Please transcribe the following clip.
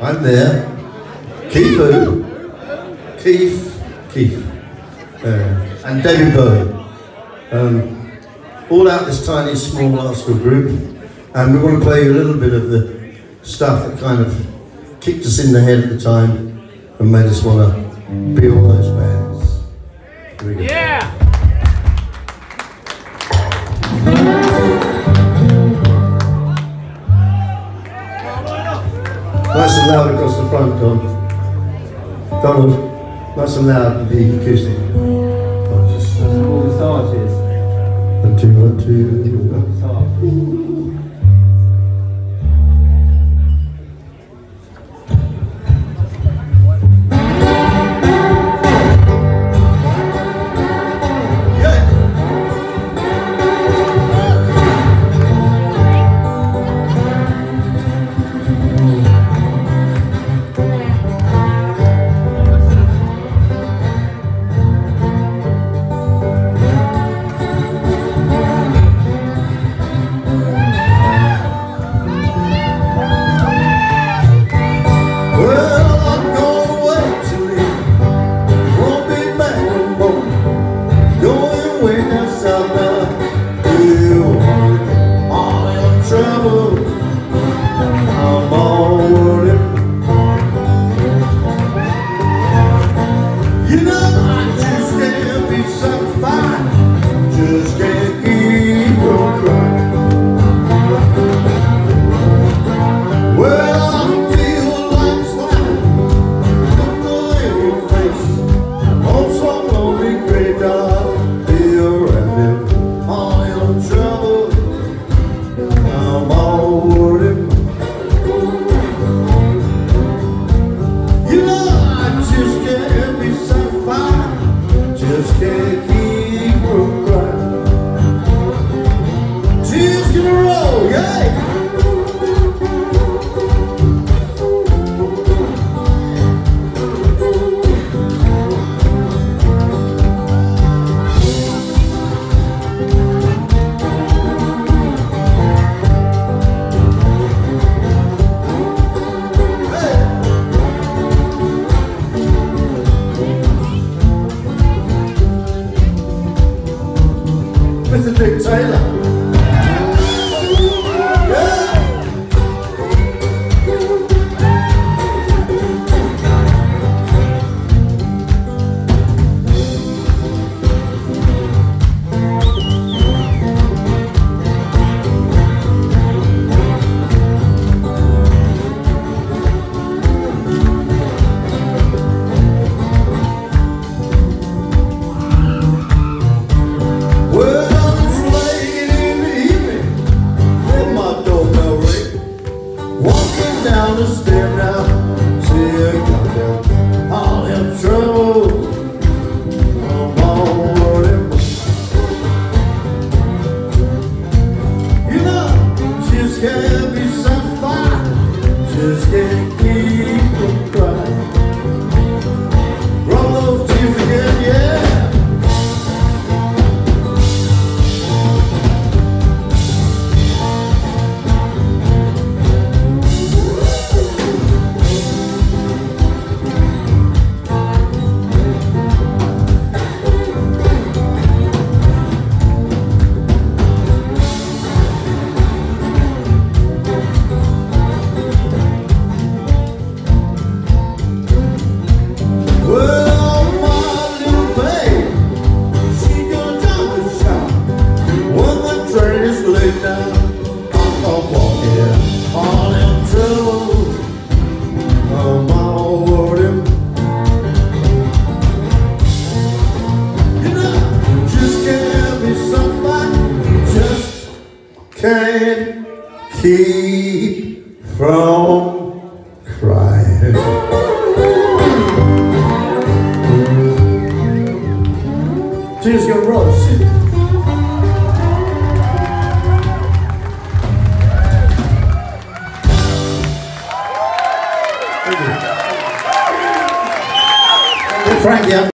I'm there. Keith who? Keith, Keith, uh, and David Bowie. Um, all out this tiny, small art group, and we want to play you a little bit of the stuff that kind of kicked us in the head at the time and made us want to be all those bands. Yeah! Loud across the front, Don. Donald, nice and loud with the acoustic. Oh, just- uh, All the starches. One, two, one, two. with the sun. Mr. Taylor. Can't keep from crying. Tears gonna roll. See? Thank you. Frankie, I'm